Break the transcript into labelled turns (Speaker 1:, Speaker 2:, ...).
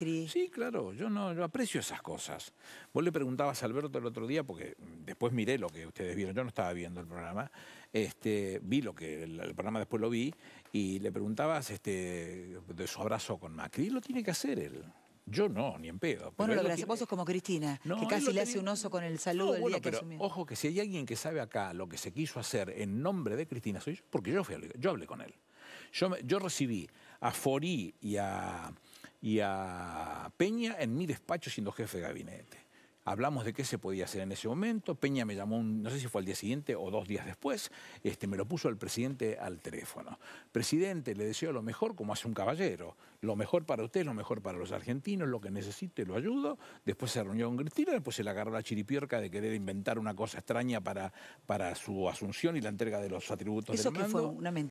Speaker 1: Sí, claro, yo no yo aprecio esas cosas. Vos le preguntabas a Alberto el otro día, porque después miré lo que ustedes vieron, yo no estaba viendo el programa, este, vi lo que el, el programa después lo vi, y le preguntabas este, de su abrazo con Macri, y lo tiene que hacer él. Yo no, ni en pedo.
Speaker 2: Bueno, lo
Speaker 1: tiene-
Speaker 2: Vos sos como Cristina,
Speaker 1: No,
Speaker 2: que casi le hace un oso con el saludo
Speaker 1: No,
Speaker 2: el
Speaker 1: bueno,
Speaker 2: día que
Speaker 1: pero
Speaker 2: asumió.
Speaker 1: ojo que si hay alguien que sabe acá lo que se quiso hacer en nombre de Cristina soy yo, porque yo, fui, yo hablé con él. Yo, yo recibí a Forí y a, y a Peña en mi despacho siendo jefe de gabinete. Hablamos de qué se podía hacer en ese momento. Peña me llamó, un- no sé si fue al día siguiente o dos días después, este, me lo puso el presidente al teléfono. Presidente, le deseo lo mejor como hace un caballero. Lo mejor para usted, lo mejor para los argentinos, lo que necesite, lo ayudo. Después se reunió con Cristina, después se le agarró la chiripiorca de querer inventar una cosa extraña para, para su asunción y la entrega de los atributos
Speaker 2: Eso
Speaker 1: del
Speaker 2: que
Speaker 1: mando.
Speaker 2: fue una mentira.